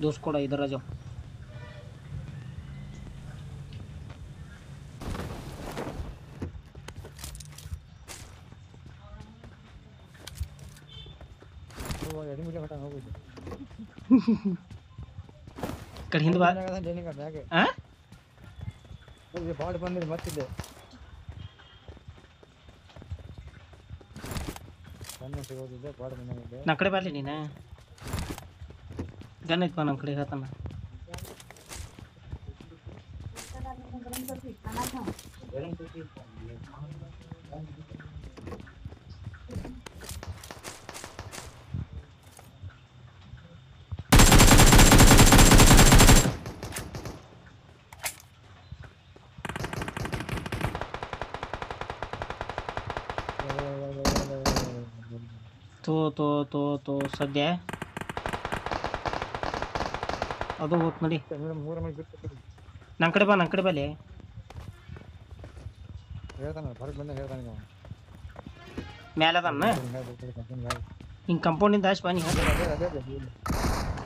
दोस्त कोड़ा इधर आ जाओ। कठिन बात हैं? ये बहुत बंदे मत दे ನಕಡೆ ಬರಲಿ ನೀನು गणित बना खड़े खाता ना तो तो तो तो सद्या ಅದು ಹೋತ್ ನೋಡಿ ನನ್ನ ಕಡೆ ಬಾ ನನ್ನ ಕಡೆ ಬಾಲಿ ಹೇಳ್ತಾನೆ ಹೊರಗೆ ಬಂದ ಹೇಳ್ತಾನೆ ಮ್ಯಾಲೆ ಅದನ್ನ ಹಿಂಗೆ ಕಂಪೌಂಡಿಂದ ಆಶ್ ಬಾ ನೀ ಅದೇ ಅದೇ ಅದೇ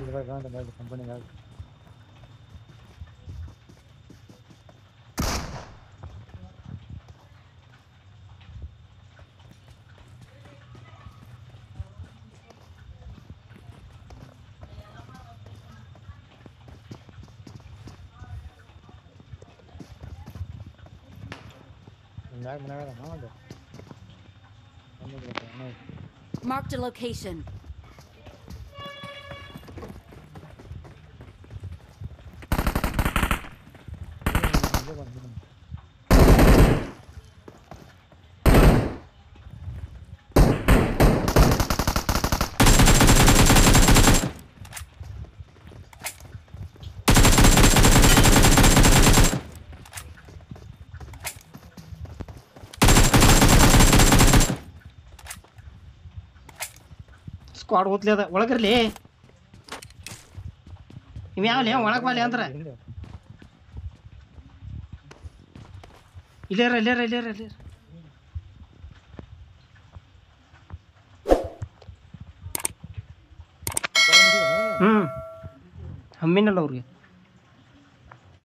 ಇದ್ರಾಗ ಕಂಪನಿಗೆ andar una vez ronda. Marked a location. Squad ಹೋತ್ಲಿ ಅದ ಒಳಗಿರ್ಲಿ ಇವ್ ಯಾವಲ್ಲಿ ಒಳಗೆ ಬಾಲಿ ಅಂದ್ರ ಇಲ್ಲೇರ ಇಲ್ಲೇರ ಇಲ್ಲೇರ ಇಲ್ಲೇರ ಹ್ಞೂ ಹಮ್ಮಿನಲ್ಲ ಅವ್ರಿಗೆ